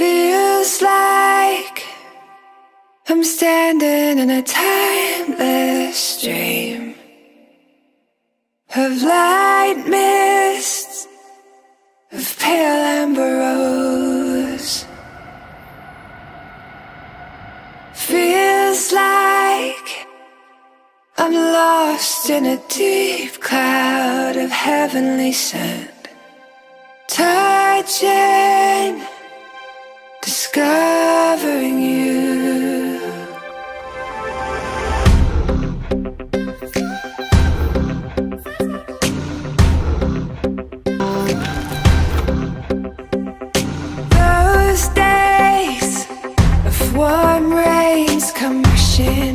Feels like I'm standing in a timeless dream of light mists of pale amber rose. Feels like I'm lost in a deep cloud of heavenly scent, touching, discovering you. Those days of warm rains come rushing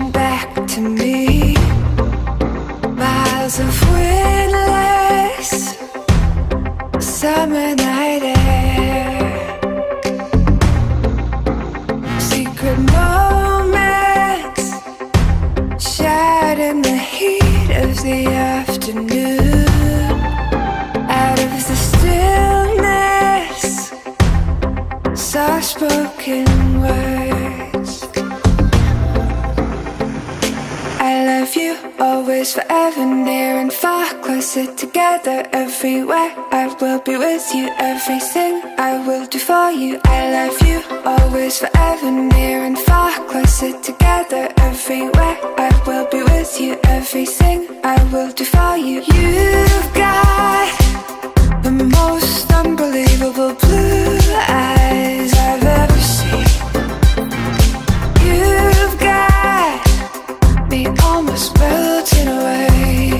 everything I love you always forever near and far closer together everywhere. I will do for you. Everything I will defy you. I love you always, forever, near and far, closer together everywhere. I will be with you, everything I will do for you. You've got the most unbelievable blue eyes I've ever seen. You've got me almost melting away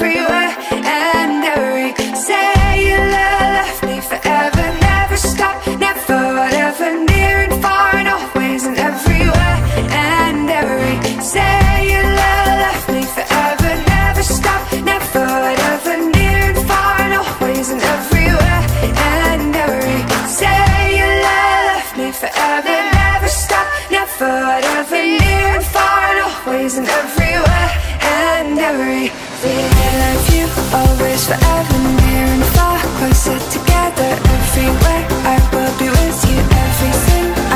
everywhere and every. Say you love me forever, never stop, never, whatever, near and far, always and everywhere and every. You love me forever, never stop, never, near and far, always and everywhere and every. Love me forever, never stop, never, whatever, near and far, and always and everywhere forever, near and far, closer together everywhere. I will be with you,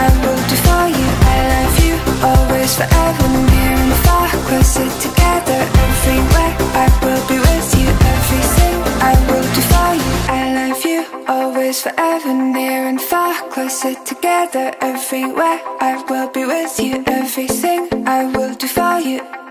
I will do for you. I love you always, forever, near and far, closer together everywhere. I will be with you, forever, near and far, closer together everywhere. I will be with you, everything I will do for you.